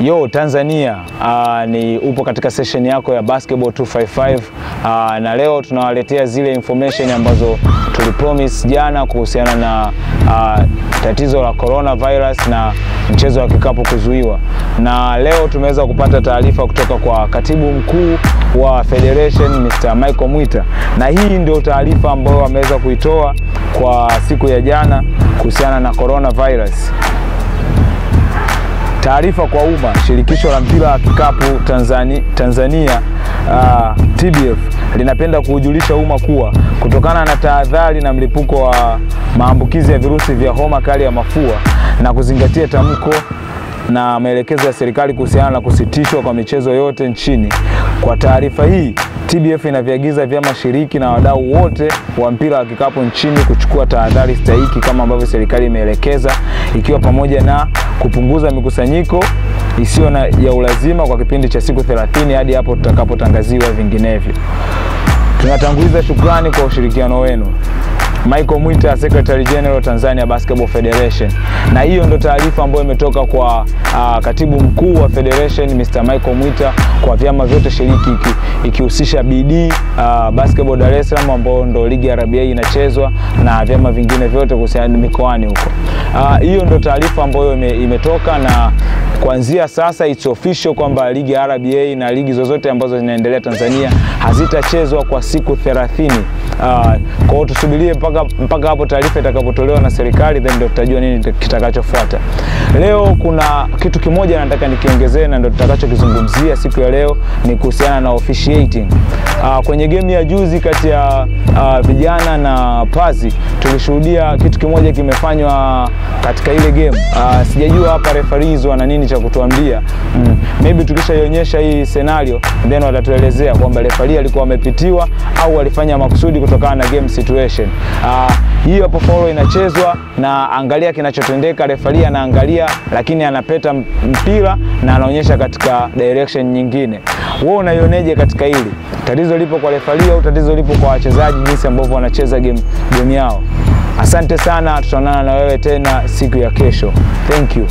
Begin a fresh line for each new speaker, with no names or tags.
Yo Tanzania, uh, ni upo katika session yako ya Basketball 255 uh, na leo tunawaletea zile information ambazo tulipromise jana kuhusiana na uh, tatizo la coronavirus na mchezo wa kikapu kuzuiwa, na leo tumeweza kupata taarifa kutoka kwa katibu mkuu wa Federation Mr. Michael Mwita, na hii ndio taarifa ambayo ameweza kuitoa kwa siku ya jana kuhusiana na coronavirus. Taarifa kwa umma. Shirikisho la mpira wa kikapu Tanzania, Tanzania uh, TBF linapenda kuujulisha umma kuwa kutokana na tahadhari na mlipuko wa maambukizi ya virusi vya homa kali ya mafua na kuzingatia tamko na maelekezo ya serikali kuhusiana na kusitishwa kwa michezo yote nchini. Kwa taarifa hii, TBF inaviagiza vyama shiriki na wadau wote wa mpira wa kikapu nchini kuchukua tahadhari stahiki kama ambavyo serikali imeelekeza, ikiwa pamoja na kupunguza mikusanyiko isiyo na ya ulazima kwa kipindi cha siku 30 hadi hapo tutakapotangaziwa vinginevyo. Tunatanguliza shukrani kwa ushirikiano wenu. Michael Mwita, Secretary General Tanzania Basketball Federation. Na hiyo ndo taarifa ambayo imetoka kwa uh, katibu mkuu wa Federation Mr. Michael Mwita kwa vyama vyote shiriki ikihusisha BD uh, Basketball Dar es Salaam ambao ndo ligi ya inachezwa na vyama vingine vyote kuhusiana mikoani huko. Hiyo uh, ndo taarifa ambayo imetoka na kuanzia sasa it's official kwamba ligi ya RBA na ligi zozote ambazo zinaendelea Tanzania hazitachezwa kwa siku 30. Uh, kwa hiyo tusubirie mpaka mpaka hapo taarifa itakapotolewa na serikali, then ndio tutajua nini kitakachofuata. Leo kuna kitu kimoja nataka nikiongezee na ndio tutakachokizungumzia siku ya leo ni kuhusiana na officiating. Uh, kwenye game ya juzi kati ya uh, vijana na Pazi tulishuhudia kitu kimoja kimefanywa katika ile game. Uh, sijajua hapa referees wana nini cha kutuambia. Mm, maybe tukishaionyesha hii scenario then watatuelezea kwamba referee alikuwa amepitiwa au alifanya makusudi kutokana na game situation. Uh, hii hapo follow inachezwa na angalia kinachotendeka, referee anaangalia lakini anapeta mpira na anaonyesha katika direction nyingine. Wewe unaioneje katika hili? Tatizo lipo kwa refari au tatizo lipo kwa wachezaji jinsi ambavyo wanacheza game, game yao? Asante sana, tutaonana na wewe tena siku ya kesho. Thank you.